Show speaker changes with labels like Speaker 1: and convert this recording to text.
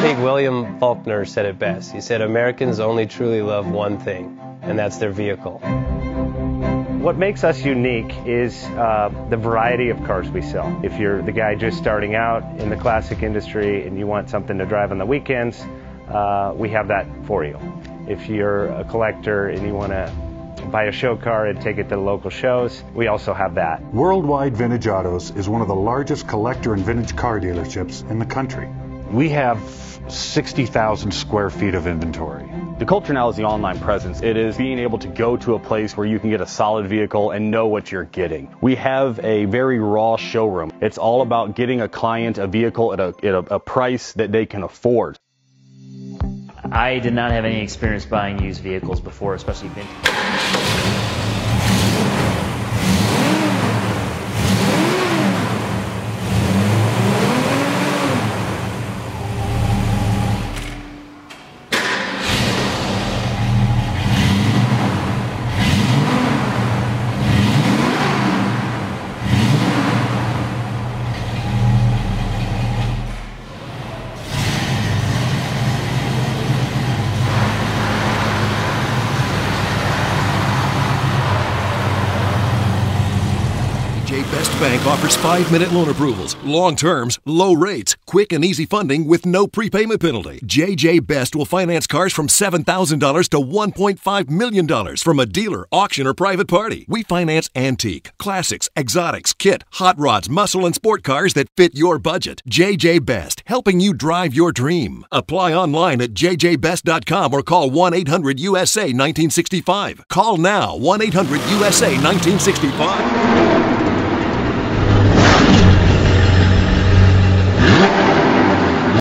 Speaker 1: William Faulkner said it best. He said, Americans only truly love one thing, and that's their vehicle.
Speaker 2: What makes us unique is uh, the variety of cars we sell. If you're the guy just starting out in the classic industry and you want something to drive on the weekends, uh, we have that for you. If you're a collector and you want to buy a show car and take it to the local shows, we also have that.
Speaker 3: Worldwide Vintage Autos is one of the largest collector and vintage car dealerships in the country.
Speaker 4: We have 60,000 square feet of inventory.
Speaker 5: The culture now is the online presence. It is being able to go to a place where you can get a solid vehicle and know what you're getting. We have a very raw showroom. It's all about getting a client a vehicle at a, at a, a price that they can afford.
Speaker 6: I did not have any experience buying used vehicles before, especially vintage.
Speaker 7: Best Banc offers five minute loan approvals, long terms, low rates, quick and easy funding with no prepayment penalty. JJ Best will finance cars from $7,000 to $1.5 million from a dealer, auction, or private party. We finance antique, classics, exotics, kit, hot rods, muscle, and sport cars that fit your budget. JJ Best, helping you drive your dream. Apply online at jjbest.com or call 1 800 USA 1965. Call now 1 800 USA 1965.